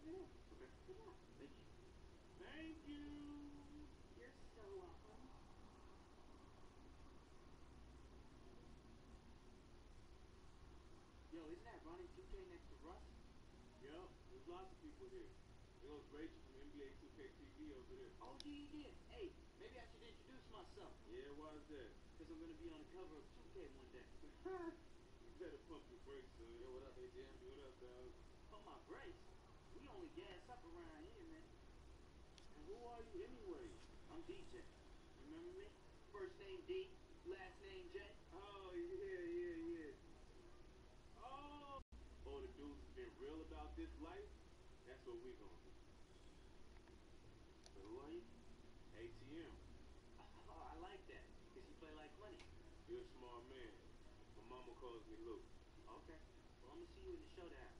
Yo, isn't that Ronnie 2K next to Russ? There's lots of people here. Rachel from NBA 2K TV over there. Oh, yeah. Hey, maybe I should introduce myself. Yeah, why is that? Because I'm going to be on the cover of 2K one day. you better pump your brakes. Yo, what up, AJM? What up, dog? Pump my brakes. Only gas up around here, man. And who are you anyway? I'm DJ. Remember me? First name D, last name J. Oh, yeah, yeah, yeah. Oh, oh, the dudes been real about this life. That's what we gonna do. Are you? ATM. Oh, I like that. Because you play like money. You're a smart man. My mama calls me Luke. Okay. Well, I'm going to see you in the showdown.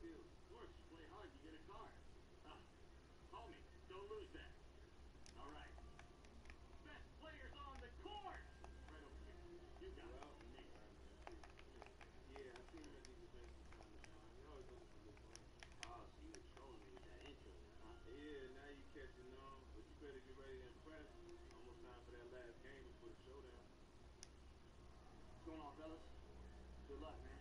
fellas. Good luck, man.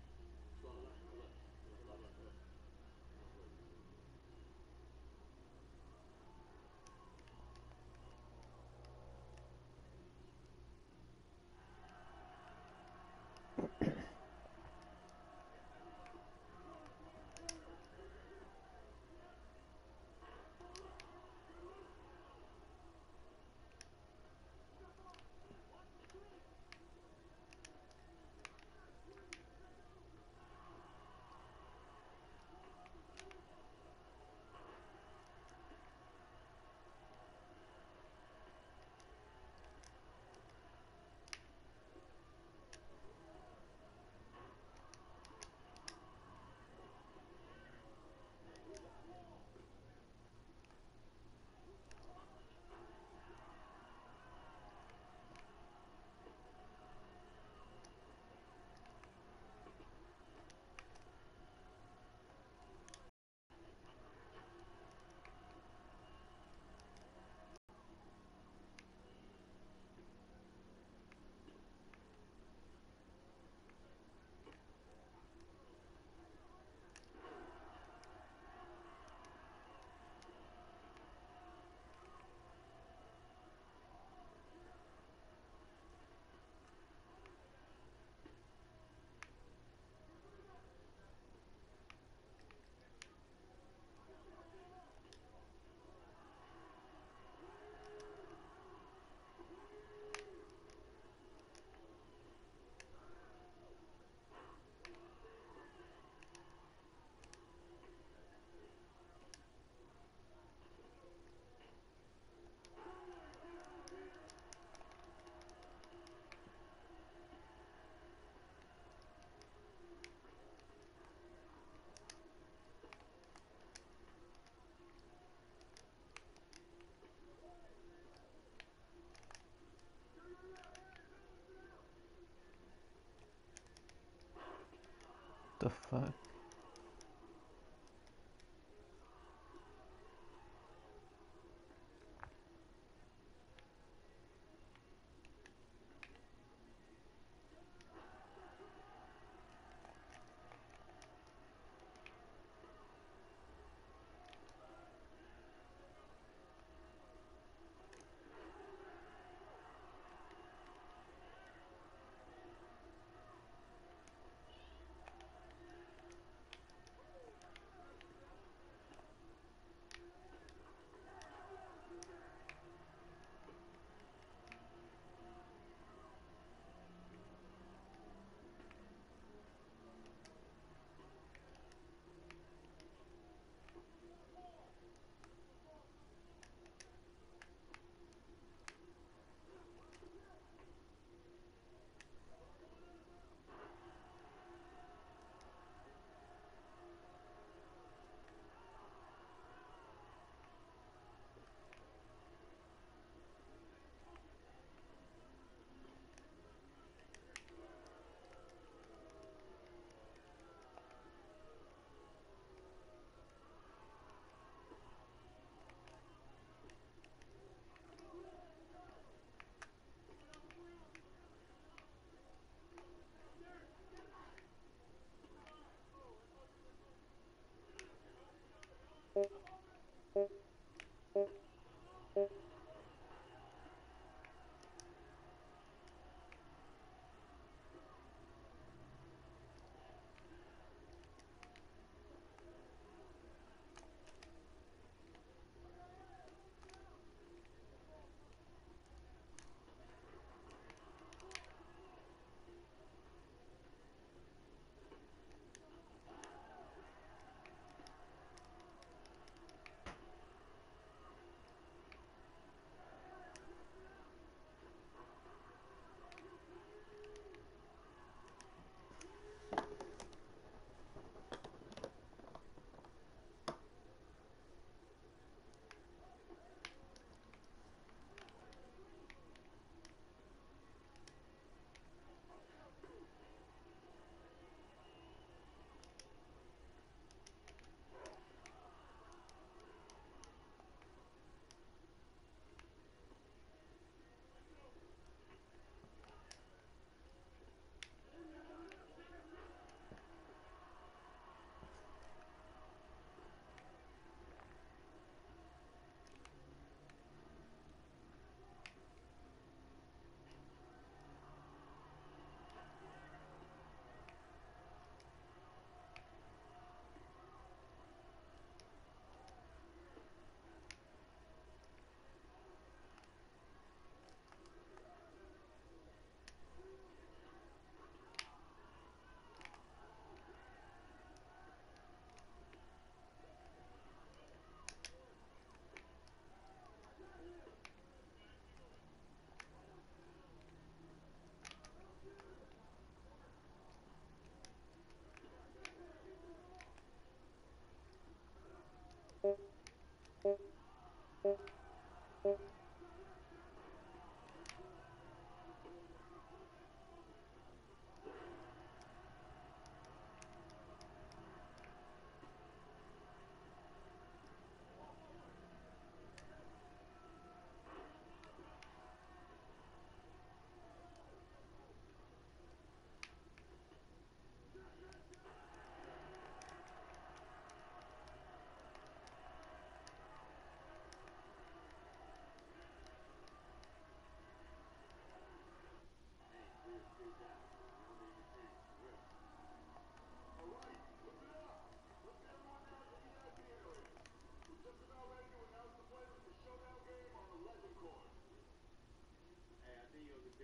fuck?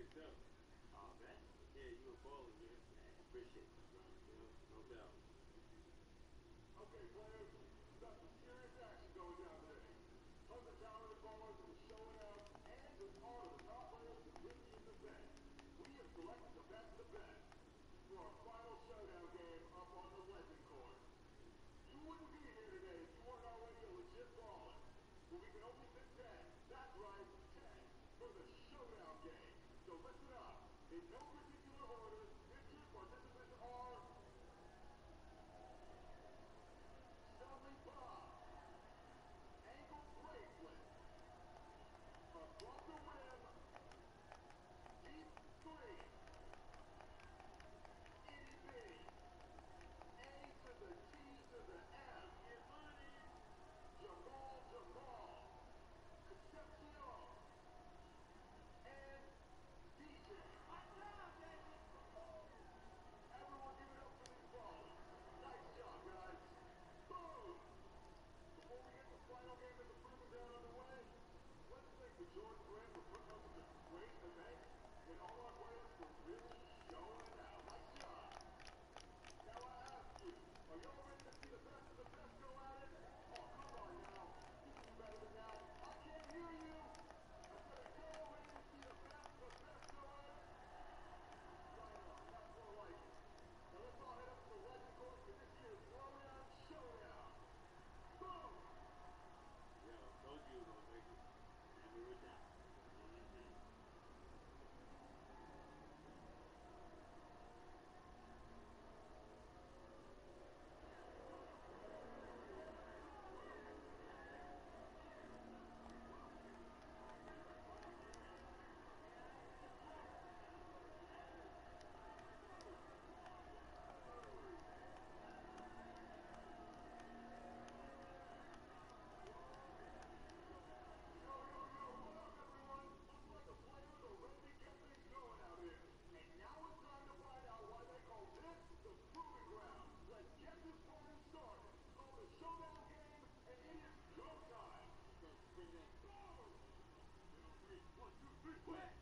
yourself. You Okay, players, some serious action going down there. Hunter Tower the boys is showing out, and with all of the top players, the in the. We have selected the best of best for our Wait, wait.